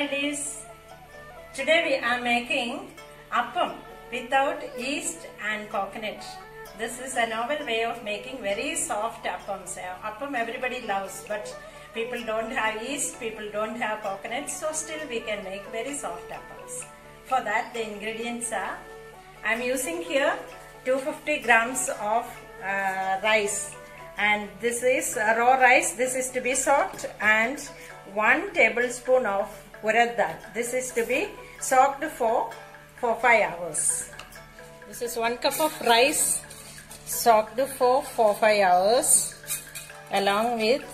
Today we are making appam without yeast and coconut. This is a novel way of making very soft appams. Uh, Appam everybody loves, but people don't have yeast, people don't have coconut, so still we can make very soft appams. For that, the ingredients are I am using here 250 grams of uh, rice and this is raw rice this is to be soaked and 1 tablespoon of urad dal this is to be soaked for for 5 hours. This is 1 cup of rice soaked for 4 5 hours along with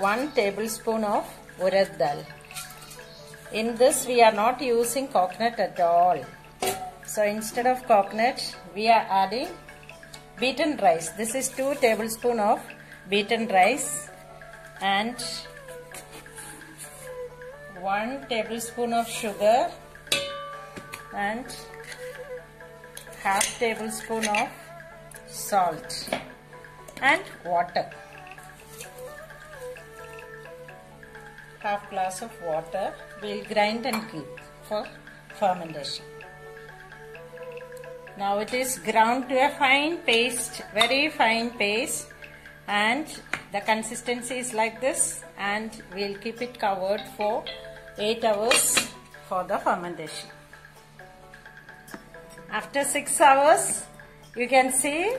1 tablespoon of urad dal. In this we are not using coconut at all. So instead of coconut, we are adding beaten rice. This is 2 tablespoon of beaten rice and 1 tablespoon of sugar and half tablespoon of salt and water. Half glass of water. We'll grind and keep for fermentation. Now it is ground to a fine paste, very fine paste and the consistency is like this and we'll keep it covered for 8 hours for the fermentation. After 6 hours you can see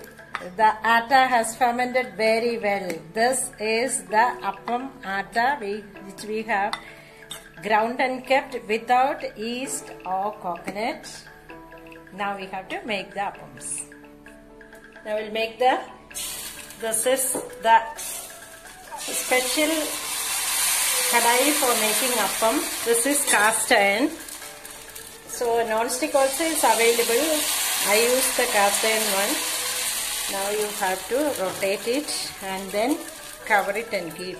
the atta has fermented very well. This is the appam atta we, which we have ground and kept without yeast or coconut now we have to make the appams. Now we'll make the, this is the special kadai for making appam. This is cast iron. So non-stick also is available. I use the cast iron one. Now you have to rotate it and then cover it and keep.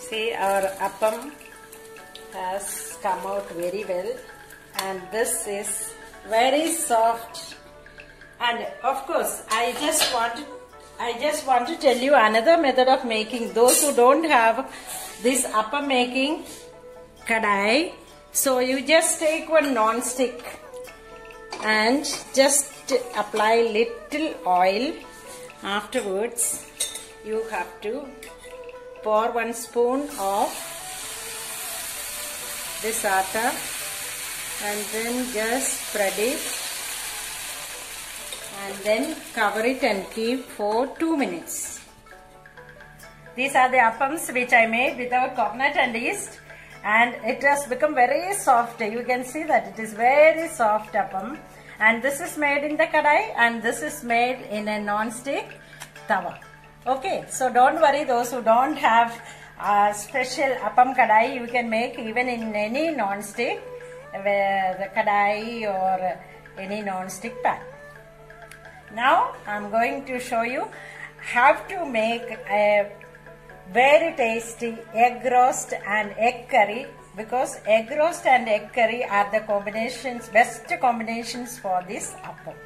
See our appam has come out very well and this is very soft and of course I just want to, I just want to tell you another method of making. Those who don't have this appam making kadai so you just take one non-stick and just apply little oil. Afterwards you have to pour one spoon of this atta and then just spread it and then cover it and keep for 2 minutes. These are the appams which I made with our coconut and yeast and it has become very soft. You can see that it is very soft appam and this is made in the kadai and this is made in a non-stick tawa. Okay, so don't worry those who don't have uh, special appam kadai you can make even in any non-stick the kadai or any non-stick pan. Now I'm going to show you how to make a very tasty egg roast and egg curry because egg roast and egg curry are the combinations best combinations for this appam.